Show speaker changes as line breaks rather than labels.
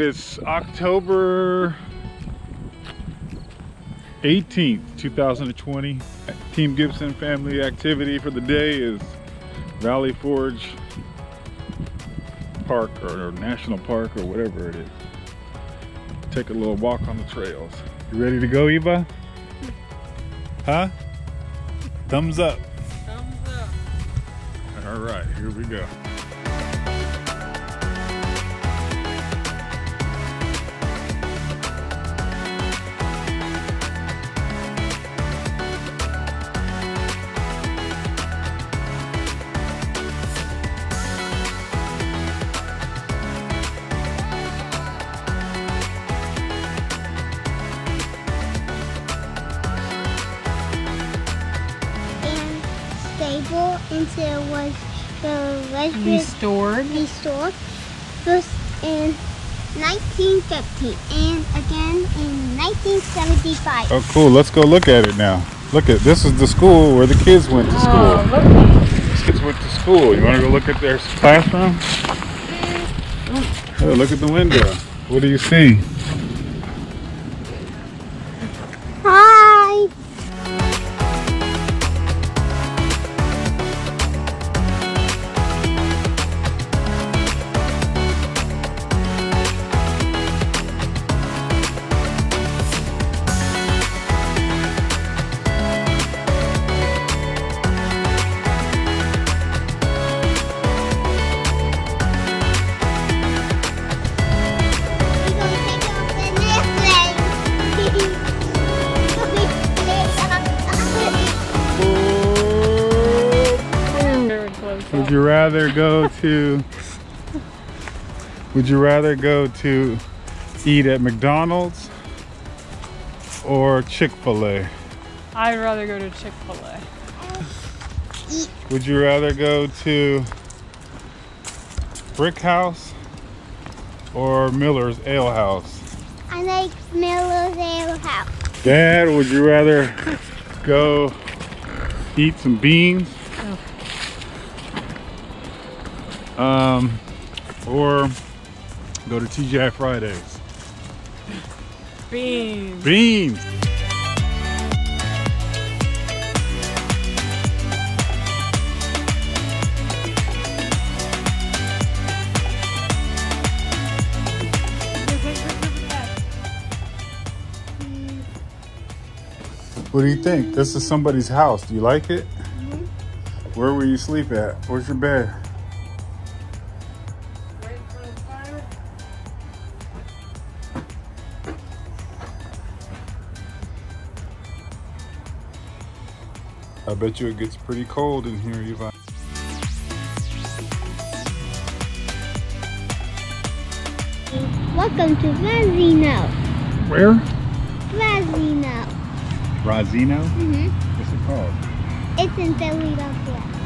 It's October 18th, 2020. Team Gibson family activity for the day is Valley Forge Park or, or National Park or whatever it is. Take a little walk on the trails. You ready to go, Eva? Huh? Thumbs up.
Thumbs up.
All right, here we go.
Stable until it was the restored
Restored.
restored first in 1915 and again in 1975.
Oh, cool. Let's go look at it now. Look at this is the school where the kids went to school.
Oh, look.
These kids went to school. You want to go look at their classroom? Oh, look at the window. What do you see? Would you rather go to Would you rather go to eat at McDonald's or Chick-fil-A?
I'd rather go to Chick Fil A.
Would you rather go to Brick House or Miller's Ale House?
I like Miller's Ale House.
Dad, would you rather go eat some beans? Um, or go to TGI Fridays?
Beans.
Beans! What do you think? This is somebody's house. Do you like it? Where will you sleep at? Where's your bed? I bet you it gets pretty cold in here, Eva.
Welcome to Vazino.
Where?
Vazino.
Razino?
Mm-hmm.
What's it called?
It's in Philadelphia.